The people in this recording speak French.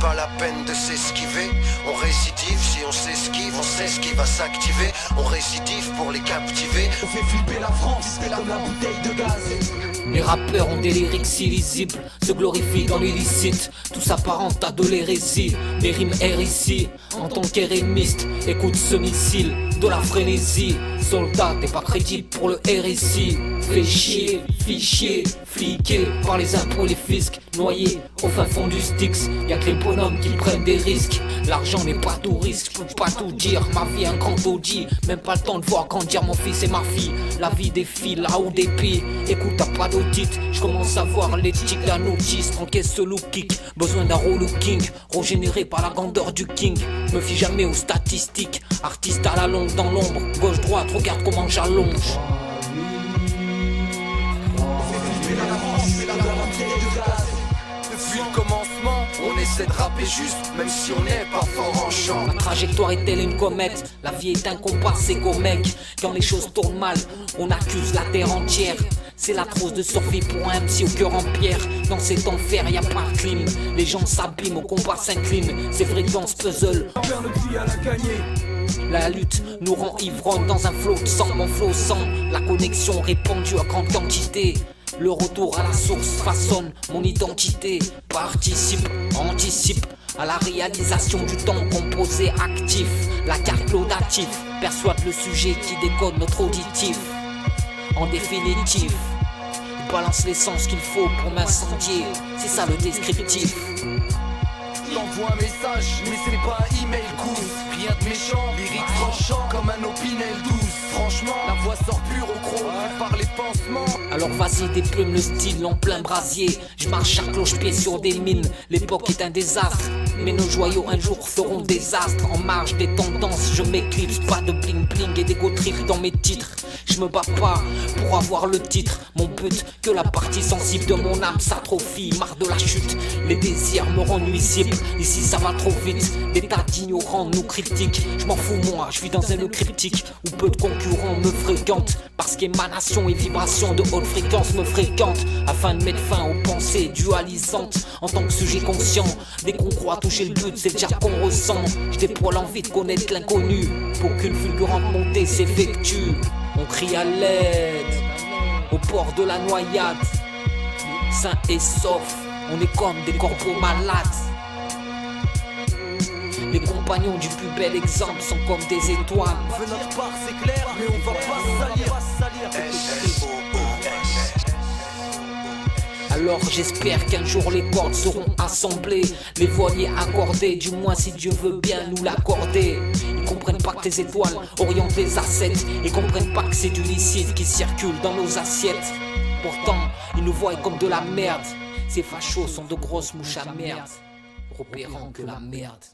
pas la peine de s'esquiver. On récidive si on s'esquive, on sait ce qui va s'activer. On récidive pour les captiver. On fait flipper la France, comme la bouteille de gaz. Les rappeurs ont des lyrics illisibles, se glorifient dans l'illicite. Tout s'apparente à de l'hérésie. Les rimes R ici, en tant qu'érémiste, écoute ce missile de la frénésie. Soldat, t'es pas crédible pour le RSI. Fais chier, fichier, fliqué par les impôts, les fiscs, noyés au fin fond du Styx. Y'a que les bonhommes qui prennent des risques. L'argent n'est pas tout risque, je peux pas tout dire. Ma vie, un grand audit, même pas le temps de voir grandir mon fils et ma fille. La vie défile à haut dépit. Écoute, t'as pas d'audit, je commence à voir l'éthique d'un autiste. Encaisse ce look kick, besoin d'un looking régénéré par la grandeur du king. Me fie jamais aux statistiques, artiste à la longue dans l'ombre, gauche-droite, regarde comment j'allonge. Depuis le commencement, on essaie de rapper juste, même si on n'est pas fort en chant. Ma trajectoire est telle une comète, la vie est un compas, c'est qu'au mec, quand les choses tournent mal, on accuse la terre entière. C'est la trousse de survie pour un MC au cœur en pierre. Dans cet enfer, y a pas de clim. Les gens s'abîment, au combat s'inclinent. Ces fréquences puzzle. La lutte nous rend ivrognes dans un flot de sang, mon flot sang. La connexion répandue à grande quantité. Le retour à la source façonne mon identité. Participe, anticipe à la réalisation du temps composé actif. La carte laudative persuade le sujet qui décode notre auditif. En définitive, il balance l'essence qu'il faut pour m'incendier. C'est ça le descriptif. T'envoies un message, mais c'est pas email cool. De lyrique tranchant comme un opinel douce. Franchement, la voix sort pure au gros par les pansements. Alors vas-y, déplume le style en plein brasier. Je marche à cloche-pied sur des mines. L'époque est un désastre. Mais nos joyaux un jour feront désastre. En marge des tendances, je m'éclipse. Pas de bling bling et d'égo trip dans mes titres. Je me bats pas pour avoir le titre. Que la partie sensible de mon âme s'atrophie. Marre de la chute, les désirs me rendent nuisibles. Ici ça va trop vite. Des tas d'ignorants nous critiquent. Je m'en fous moi, je vis dans un cryptique où peu de concurrents me fréquentent. Parce qu'émanation et vibration de haute fréquence me fréquentent. Afin de mettre fin aux pensées dualisantes. En tant que sujet conscient, dès qu'on croit toucher le but, c'est déjà qu'on ressent. Je déploie l'envie de connaître l'inconnu. Pour qu'une fulgurante montée s'effectue. On crie à l'aide au port de la noyade. Sain et sauf, on est comme des corbeaux malades. Les compagnons du plus bel exemple sont comme des étoiles. On fait notre part, c'est clair, mais on va pas salir. Alors j'espère qu'un jour les cordes seront assemblées, les voiliers accordés, du moins si Dieu veut bien nous l'accorder. Ils comprennent pas que tes étoiles orientent les assets, ils comprennent pas que c'est du licite qui circule dans nos assiettes. Pourtant, ils nous voient comme de la merde. Ces fachos sont de grosses mouches à merde, repérant que la merde.